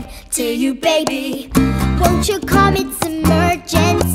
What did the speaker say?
get to you, baby. Won't you come, it's emergency